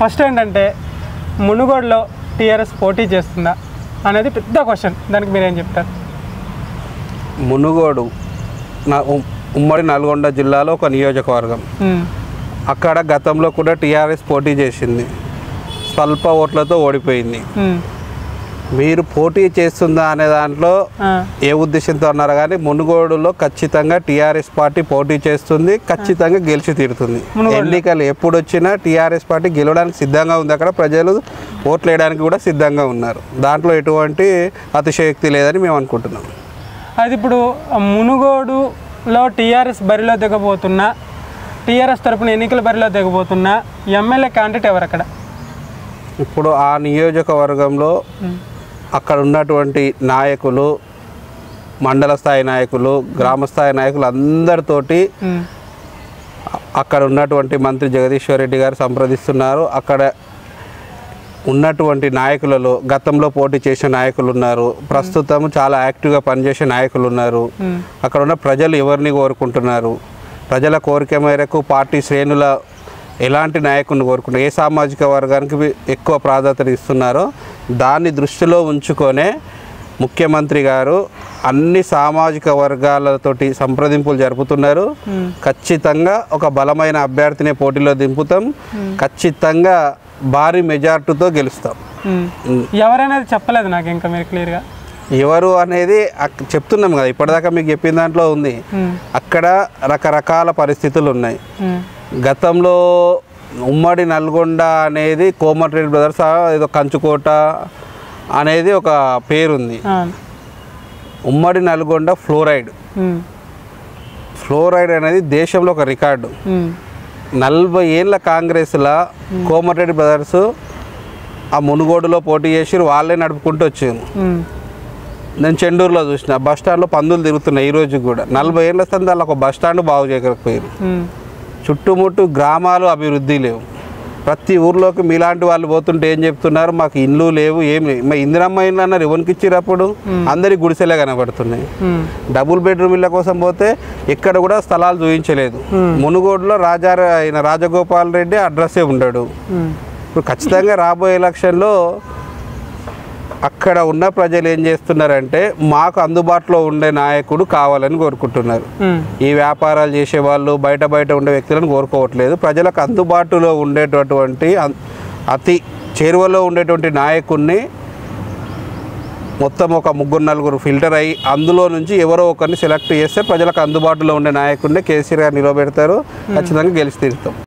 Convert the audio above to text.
First ఏంటంటే మునుగోడులో TRS పోటీ చేస్తుందా అనేది పెద్ద క్వశ్చన్ దానికి మీరేం చెప్తారు? మునుగోడు నా ఉమ్- ఉమ్మడి నల్గొండ జిల్లాలో ఒక నియోజకవర్గం. అక్కడ గతంలో కూడా టీఆర్ఎస్ పోటీ చేసింది. స్వల్ప ఓట్లతో ఓడిపోయింది. మీరు పోటీ చేస్తుందా అనే దాంట్లో ఏ ఉద్దేశంతో అన్నారు కానీ మునుగోడులో ఖచ్చితంగా టీఆర్ఎస్ పార్టీ పోటీ చేస్తుంది ఖచ్చితంగా గెలిచి తీరుతుంది. ఎన్నికలు ఎప్పుడు వచ్చినా టీఆర్ఎస్ పార్టీ గెలవడానికి సిద్ధంగా ఉంది. అక్కడ ప్రజలు ఓట్లు వేయడానికి కూడా సిద్ధంగా ఉన్నారు. దాంట్లో ఎటువంటి అతిశయోక్తి లేదని మేము అనుకుంటున్నాం. అది ఇప్పుడు మునుగోడులో టీఆర్ఎస్ బరిలో దిగబోతున్న టీఆర్ఎస్ తరపున ఎన్నికల బరిలో దిగబోతున్న ఎమ్మెల్యే క్యాండిడేట్ ఎవరు అక్కడ ఇప్పుడు ఆ నియోజకవర్గంలో అక్కడ ఉన్నటువంటి నాయకులు మండల స్థాయి నాయకులు గ్రామ స్థాయి నాయకులు అందరితోటి అక్కడ ఉన్నటువంటి మంత్రి జగదీశ్వర్ రెడ్డి గారు సంప్రదిస్తున్నారు. అక్కడ ఉన్నటువంటి నాయకులలో గతంలో పోటీ చేసిన నాయకులు ఉన్నారు. ప్రస్తుతం చాలా యాక్టివ్గా పనిచేసే నాయకులు ఉన్నారు. అక్కడ ఉన్న ప్రజలు ఎవరిని కోరుకుంటున్నారు? ప్రజల కోరిక మేరకు పార్టీ శ్రేణుల ఎలాంటి నాయకుడిని కోరుకుంటారు ఏ సామాజిక వర్గానికి ఎక్కువ ప్రాధాన్యత ఇస్తున్నారో దాన్ని దృష్టిలో ఉంచుకొనే ముఖ్యమంత్రి గారు అన్ని సామాజిక వర్గాలతోటి సంప్రదింపులు జరుపుతున్నారు. ఖచ్చితంగా ఒక బలమైన అభ్యర్థిని పోటీలో దింపుతాం. ఖచ్చితంగా భారీ మెజార్టీతో గెలుస్తాం. ఎవరనేది చెప్పలేదు నాకు ఇంకా మీరు క్లియర్గా. ఎవరు అనేది చెప్తున్నాం కదా ఇప్పటిదాకా మీకు చెప్పిన దాంట్లో ఉంది. అక్కడ రకరకాల పరిస్థితులు ఉన్నాయి. గతంలో ఉమ్మడి నల్గొండ అనేది కోమటిరెడ్డి బ్రదర్స్ ఏదో కంచుకోట అనేది ఒక పేరుంది. ఉమ్మడి నల్గొండ ఫ్లోరైడ్. ఫ్లోరైడ్ అనేది దేశంలో ఒక రికార్డు. నలభై ఏళ్ళ కాంగ్రెస్లో కోమటిరెడ్డి బ్రదర్స్ ఆ మునుగోడులో పోటీ చేసి వాళ్ళే నడుపుకుంటూ వచ్చారు. నేను చెండూరులో చూసిన బస్ స్టాండ్లో పందులు తిరుగుతున్నాయి ఈ రోజు కూడా. నలభై ఏళ్ళ సందాలు ఒక బస్ స్టాండ్ బాగు చేయకపోయారు. చుట్టుముట్టు గ్రామాలు అభివృద్ధి లేవు. ప్రతి ఊర్లోకి మీలాంటి వాళ్ళు పోతుంటే ఏం చెప్తున్నారు? మాకు ఇండ్లు లేవు ఏం లేవు. మా ఇందిరమ్మ ఇండ్లు అన్నారు ఎవరికి ఇచ్చినప్పుడు అందరి గుడిసెలే కనబడుతున్నాయి. డబుల్ బెడ్రూమ్ ఇళ్ళ కోసం పోతే ఎక్కడ కూడా స్థలాలు చూపించలేదు. మునుగోడులో రాజా ఆయన రాజగోపాల్ రెడ్డి అడ్రస్సే ఉండడు. ఇప్పుడు ఖచ్చితంగా రాబోయే ఎలక్షన్లో అక్కడ ఉన్న ప్రజలు ఏం చేస్తున్నారంటే మాకు అందుబాటులో ఉండే నాయకుడు కావాలని కోరుకుంటున్నారు. ఈ వ్యాపారాలు చేసే వాళ్ళు బయట బయట ఉండే వ్యక్తులను కోరుకోవట్లేదు. ప్రజలకు అందుబాటులో ఉండేటటువంటి అతి చేరువలో ఉండేటువంటి నాయకుడిని మొత్తం ఒక ముగ్గురు నలుగురు ఫిల్టర్ అయ్యి అందులో నుంచి ఎవరో ఒకరిని సెలెక్ట్ చేస్తే ప్రజలకు అందుబాటులో ఉండే నాయకుడిని కేసీఆర్ గారు నిలబెడతారు. ఖచ్చితంగా గెలిచి తీరుతాం.